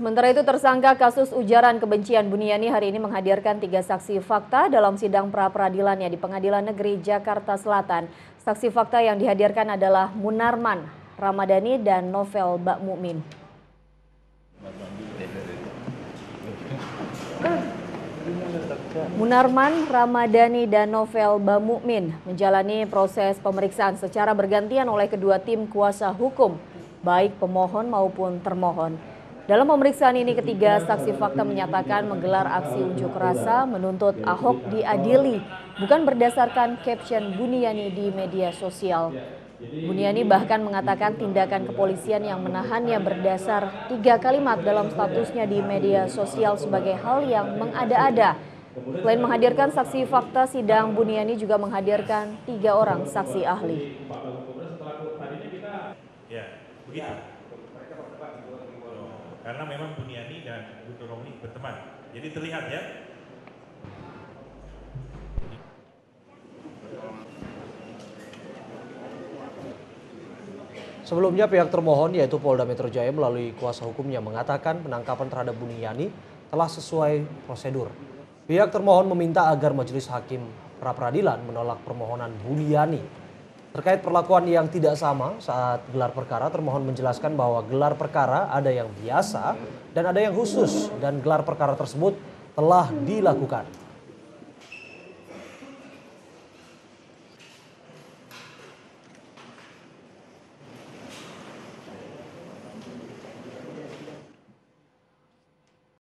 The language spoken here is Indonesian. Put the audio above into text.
Sementara itu tersangka kasus ujaran kebencian Buniani hari ini menghadirkan tiga saksi fakta dalam sidang pra-peradilannya di Pengadilan Negeri Jakarta Selatan. Saksi fakta yang dihadirkan adalah Munarman, Ramadhani, dan Novel Bak Mukmin. Munarman, Ramadhani, dan Novel Bamukmin menjalani proses pemeriksaan secara bergantian oleh kedua tim kuasa hukum, baik pemohon maupun termohon. Dalam pemeriksaan ini ketiga saksi fakta menyatakan menggelar aksi unjuk rasa menuntut Ahok diadili bukan berdasarkan caption Buniani di media sosial. Buniani bahkan mengatakan tindakan kepolisian yang menahannya berdasar tiga kalimat dalam statusnya di media sosial sebagai hal yang mengada-ada. Selain menghadirkan saksi fakta, sidang Buniani juga menghadirkan tiga orang saksi ahli. Karena memang Buniani dan Bu Romi berteman. Jadi terlihat ya. Sebelumnya pihak termohon yaitu Polda Metro Jaya melalui kuasa hukumnya mengatakan penangkapan terhadap Buniani telah sesuai prosedur. Pihak termohon meminta agar majelis hakim pra peradilan menolak permohonan Buniani Terkait perlakuan yang tidak sama saat gelar perkara, termohon menjelaskan bahwa gelar perkara ada yang biasa dan ada yang khusus dan gelar perkara tersebut telah dilakukan.